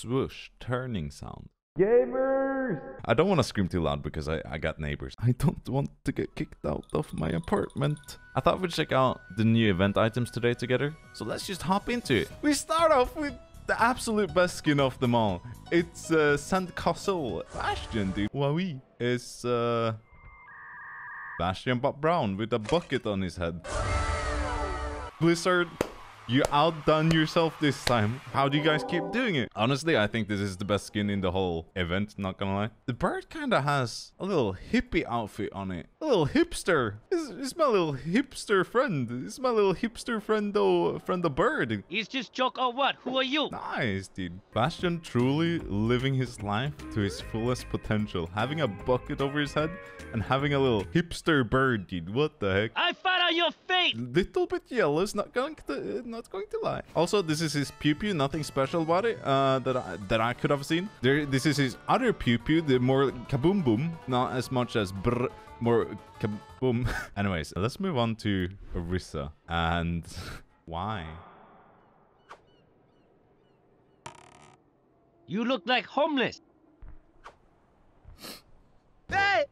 swoosh turning sound. Gamers! I don't want to scream too loud because I, I got neighbors. I don't want to get kicked out of my apartment. I thought we'd check out the new event items today together. So let's just hop into it. We start off with the absolute best skin of them all. It's uh, Sandcastle Bastion, dude. Wowie. It's uh, Bastion Bob Brown with a bucket on his head. Blizzard you outdone yourself this time. How do you guys keep doing it? Honestly, I think this is the best skin in the whole event, not gonna lie. The bird kind of has a little hippie outfit on it. A little hipster. It's, it's my little hipster friend. It's my little hipster friend, though, friend the bird. Is this joke or what? Who are you? Nice, dude. Bastion truly living his life to his fullest potential. Having a bucket over his head and having a little hipster bird, dude. What the heck? I your fate! Little bit yellow is not going to... Not not going to lie. Also, this is his pew pew. Nothing special about it uh, that I, that I could have seen. There, this is his other pew pew. The more kaboom boom. Not as much as brr. More kaboom. Anyways, let's move on to Orisa and why. You look like homeless. Hey!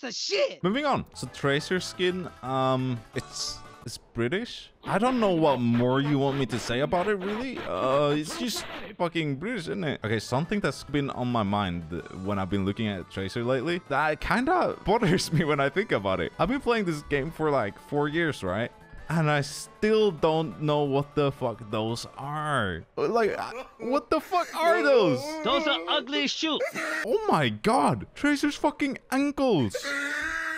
That's a shit! Moving on. So Tracer skin, um, it's it's British. I don't know what more you want me to say about it, really. Uh, it's just fucking British, isn't it? Okay, something that's been on my mind when I've been looking at Tracer lately, that kind of bothers me when I think about it. I've been playing this game for like four years, right? And I still don't know what the fuck those are. Like, what the fuck are those? Those are ugly shoes. Oh my god, Tracer's fucking ankles.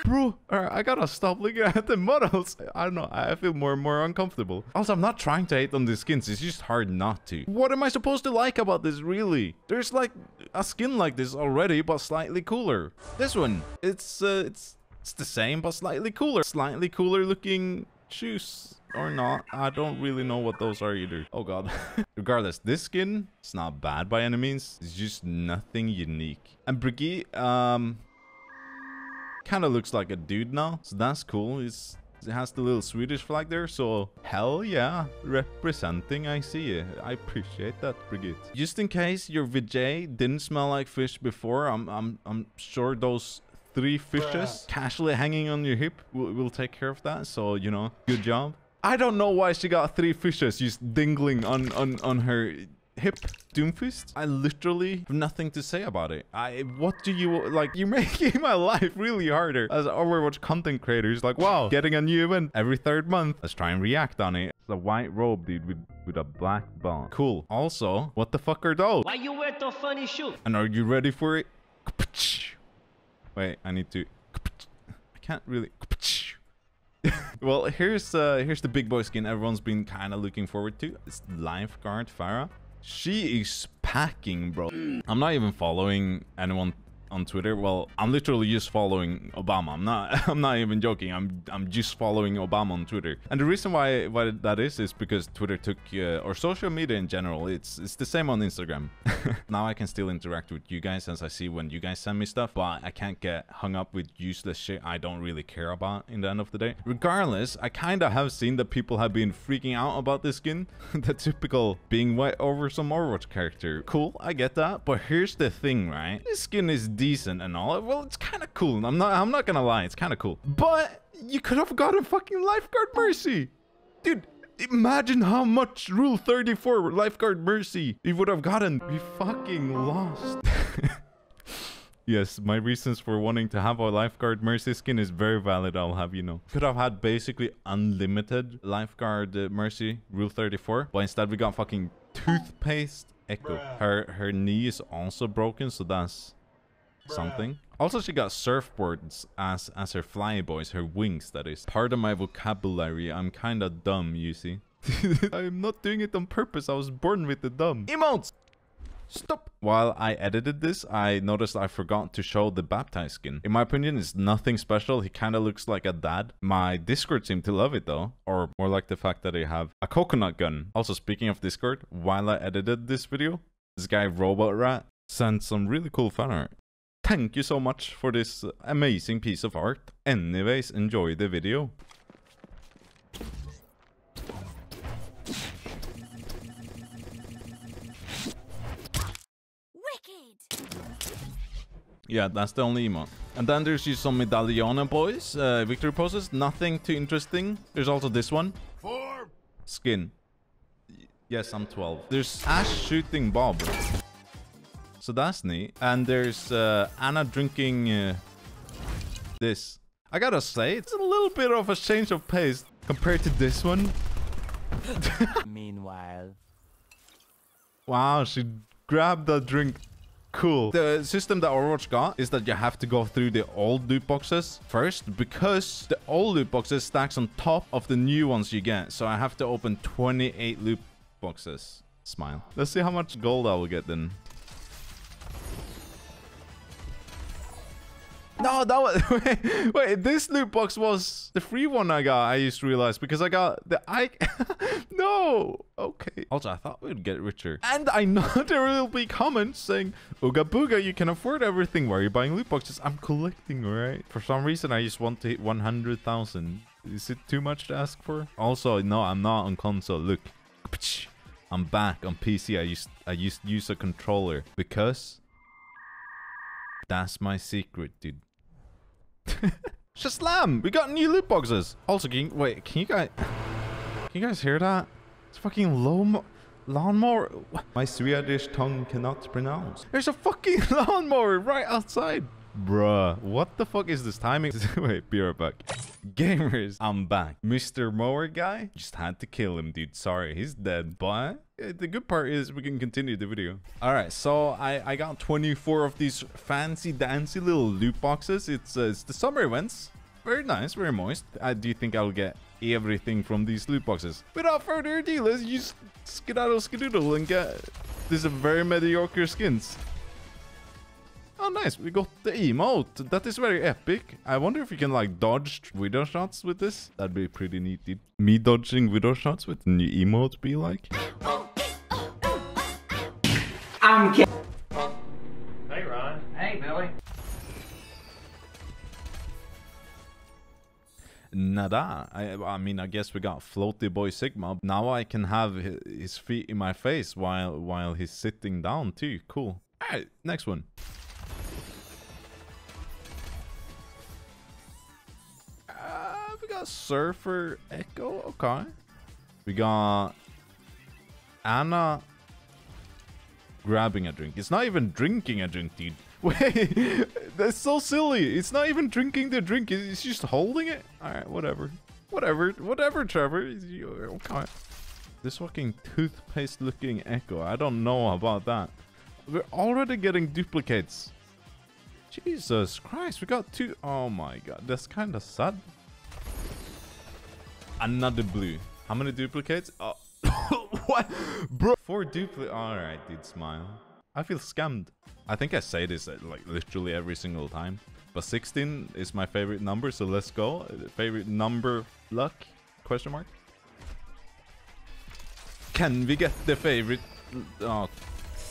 Bro, I gotta stop looking at the models. I don't know. I feel more and more uncomfortable. Also, I'm not trying to hate on the skins. It's just hard not to. What am I supposed to like about this, really? There's like a skin like this already, but slightly cooler. This one, it's, uh, it's, it's the same, but slightly cooler. Slightly cooler looking shoes or not. I don't really know what those are either. Oh god. Regardless, this skin, it's not bad by any means. It's just nothing unique. And Brigitte, um, kind of looks like a dude now. So that's cool. It's, it has the little Swedish flag there. So hell yeah, representing. I see it. I appreciate that, Brigitte. Just in case your Vijay didn't smell like fish before, I'm I'm I'm sure those three fishes casually hanging on your hip will, will take care of that. So you know, good job. I don't know why she got three fishes just dingling on on on her hip Doomfist. I literally have nothing to say about it. I what do you like? You're making my life really harder as Overwatch content creators. Like, wow, getting a new event every third month. Let's try and react on it. It's a white robe, dude, with with a black belt. Cool. Also, what the fuck are those? Why you wear those funny shoes? And are you ready for it? Wait, I need to. I can't really. well, here's uh, here's the big boy skin everyone's been kind of looking forward to. It's Lifeguard Pharah. She is packing, bro. I'm not even following anyone on Twitter. Well, I'm literally just following Obama. I'm not I'm not even joking. I'm I'm just following Obama on Twitter. And the reason why why that is is because Twitter took uh, or social media in general. It's it's the same on Instagram. now I can still interact with you guys as I see when you guys send me stuff, but I can't get hung up with useless shit I don't really care about in the end of the day. Regardless, I kind of have seen that people have been freaking out about this skin. the typical being wet over some Overwatch character. Cool, I get that. But here's the thing, right? This skin is decent and all. Well, it's kind of cool. I'm not. I'm not gonna lie. It's kind of cool. But you could have gotten fucking lifeguard mercy, dude. Imagine how much Rule 34 lifeguard mercy you would have gotten. We fucking lost. yes, my reasons for wanting to have a lifeguard mercy skin is very valid, I'll have you know. Could have had basically unlimited lifeguard uh, mercy, rule 34, but instead we got fucking toothpaste echo. Her her knee is also broken, so that's something. Also, she got surfboards as as her flyboys, her wings, that is. Part of my vocabulary, I'm kinda dumb, you see. I'm not doing it on purpose, I was born with the dumb. Emotes! Stop! While I edited this, I noticed I forgot to show the Baptiste skin. In my opinion, it's nothing special. He kind of looks like a dad. My Discord seemed to love it though. Or more like the fact that I have a coconut gun. Also, speaking of Discord, while I edited this video, this guy Robot Rat sent some really cool fan art. Thank you so much for this amazing piece of art. Anyways, enjoy the video. Yeah, that's the only emote. And then there's just some medallion boys, uh, victory poses, nothing too interesting. There's also this one. Four. Skin. Yes, I'm 12. There's Ashe shooting Bob. So that's neat. And there's uh, Ana drinking uh, this. I gotta say, it's a little bit of a change of pace compared to this one. Meanwhile. Wow, she grabbed the drink. Cool. The system that Overwatch got is that you have to go through the old loot boxes first because the old loot boxes stacks on top of the new ones you get. So I have to open 28 loot boxes. Smile. Let's see how much gold I will get then. No, that was wait, wait. This loot box was the free one I got. I just realized because I got the I. no, okay. Also, I thought we'd get richer, and I know there will be comments saying, "Ooga booga, you can afford everything. Why are you buying loot boxes?" I'm collecting, right? For some reason, I just want to hit 100,000. Is it too much to ask for? Also, no, I'm not on console. Look, I'm back on PC. I used I used use a controller because that's my secret, dude. Shazlam! We got new loot boxes. Also, can you, wait, can you guys, can you guys hear that? It's fucking low lawnmower. My Swedish tongue cannot pronounce. There's a fucking lawnmower right outside. Bruh, what the fuck is this timing? Wait, be right back. Gamers, I'm back. Mr. Mower guy, just had to kill him, dude. Sorry, he's dead. But the good part is we can continue the video. All right, so I, I got 24 of these fancy dancy little loot boxes. It's, uh, it's the summer events. Very nice, very moist. I do think I'll get everything from these loot boxes. Without further ado, let's just skedaddle skedoodle and get these very mediocre skins. Oh, nice. We got the emote. That is very epic. I wonder if you can, like, dodge widow shots with this. That'd be pretty neat, dude. Me dodging widow shots with the new emote be like? Hey, Ron. Hey, Billy. Nada. I, I mean, I guess we got floaty boy Sigma. Now I can have his feet in my face while while he's sitting down too. Cool. All right, next one. Uh, we got Surfer Echo. Okay. We got Ana grabbing a drink. It's not even drinking a drink, dude. Wait, that's so silly. It's not even drinking the drink. It's just holding it. All right, whatever. Whatever. Whatever, Trevor. Okay. This fucking toothpaste-looking Echo. I don't know about that. We're already getting duplicates. Jesus Christ, we got two. Oh my god, that's kind of sad. Another blue. How many duplicates? Oh. What? Bro. Four duplicate. Alright, dude, smile. I feel scammed. I think I say this uh, like literally every single time. But 16 is my favorite number, so let's go. Favorite number luck? Question mark? Can we get the favorite? Oh,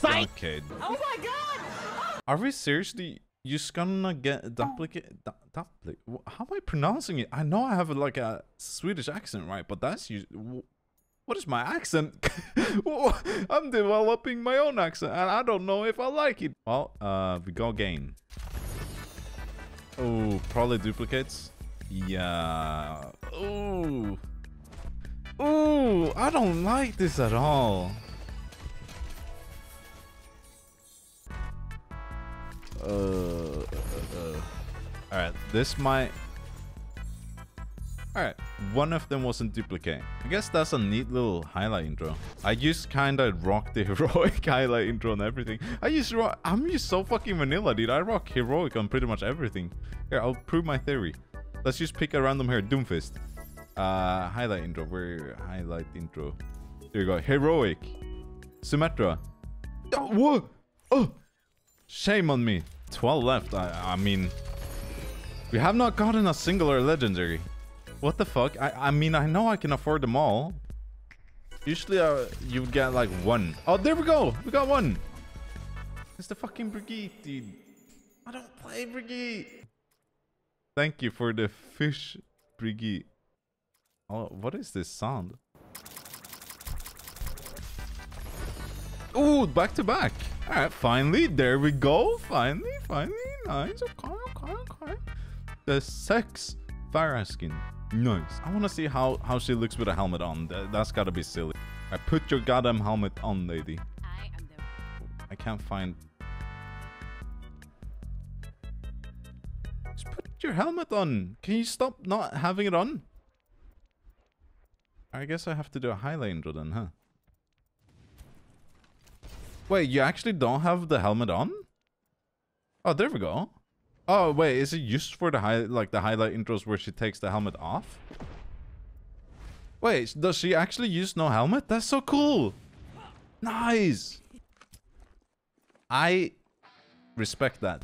okay. Oh my god! Are we seriously just gonna get a duplicate? Du duplicate? How am I pronouncing it? I know I have like a Swedish accent, right? But that's you. What is my accent? I'm developing my own accent, and I don't know if I like it. Well, uh, we go game. Oh, probably duplicates. Yeah. Ooh. Ooh, I don't like this at all. Uh, uh, uh. All right, this might. All right, one of them wasn't duplicate. I guess that's a neat little highlight intro. I just kind of rock the heroic highlight intro on everything. I just rock. I'm just so fucking vanilla, dude. I rock heroic on pretty much everything. Here, I'll prove my theory. Let's just pick a random here. Doomfist. Uh, highlight intro. Where highlight intro? There you go. Heroic. Symmetra. Oh, whoa! Oh! Shame on me. 12 left. I, I mean, we have not gotten a singular legendary. What the fuck? I, I mean, I know I can afford them all. Usually, uh, you get like one. Oh, there we go. We got one. It's the fucking Brigitte, dude. I don't play Brigitte. Thank you for the fish, Brigitte. Oh, what is this sound? Ooh, back to back. All right, finally, there we go. Finally, finally, nice. Okay, okay, okay. The sex Pharah skin. Nice. I want to see how, how she looks with a helmet on. That, that's got to be silly. I put your goddamn helmet on, lady. I am the. I can't find... Just put your helmet on. Can you stop not having it on? I guess I have to do a highlight intro then, huh? Wait, you actually don't have the helmet on? Oh, there we go. Oh, wait, is it used for the high, like the highlight intros where she takes the helmet off? Wait, does she actually use no helmet? That's so cool. Nice. I respect that.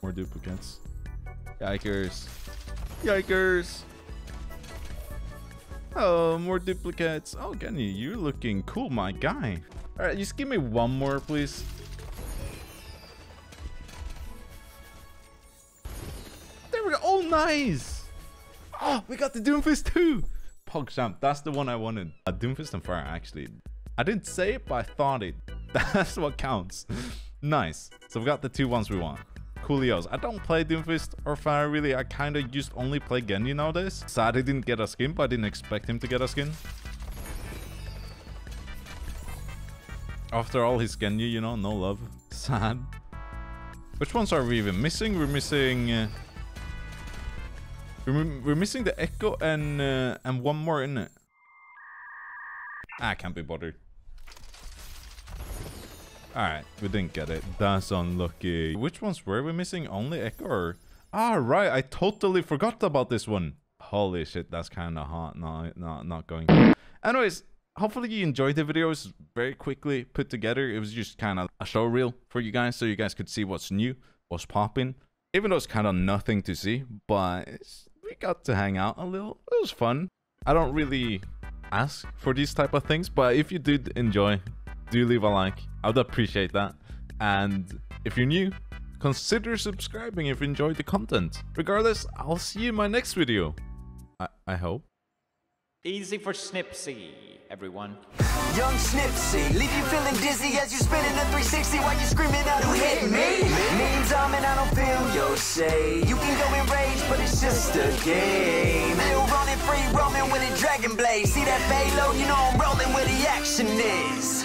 More duplicates. Yikers. Yikers. Oh, more duplicates. Oh, Genny, you're looking cool, my guy. All right, just give me one more, please. There we go. Oh, nice. Oh, we got the Doomfist too. PogChamp, that's the one I wanted. A Doomfist and Pharah, actually. I didn't say it, but I thought it. That's what counts. nice. So we got the two ones we want. Coolios. I don't play Doomfist or Pharah really. I kind of just only play Genji nowadays. Sad he didn't get a skin, but I didn't expect him to get a skin. After all his Genji, you know, no love. Sad. Which ones are we even missing? We're missing... Uh, we're, we're missing the Echo and uh, and one more in it. Ah, I can't be bothered. Alright, we didn't get it. That's unlucky. Which ones were we missing? Only Echo or... Ah, right. I totally forgot about this one. Holy shit, that's kind of hot. No, no, not going. Anyways, hopefully you enjoyed the videos very quickly put together. It was just kind of a show reel for you guys so you guys could see what's new, what's popping. Even though it's kind of nothing to see, but we got to hang out a little. It was fun. I don't really ask for these type of things, but if you did enjoy, do leave a like. I would appreciate that. And if you're new, consider subscribing if you enjoyed the content. Regardless, I'll see you in my next video. I, I hope. Easy for Snipzy, everyone. Young Snipzy, leave you feeling dizzy as you spinning a 360 while you screaming out, who hit me? Meantime, and I don't feel your shade. You can go in rage, but it's just a game. Still running free, roaming with a dragon blade. See that payload? You know I'm rolling where the action is.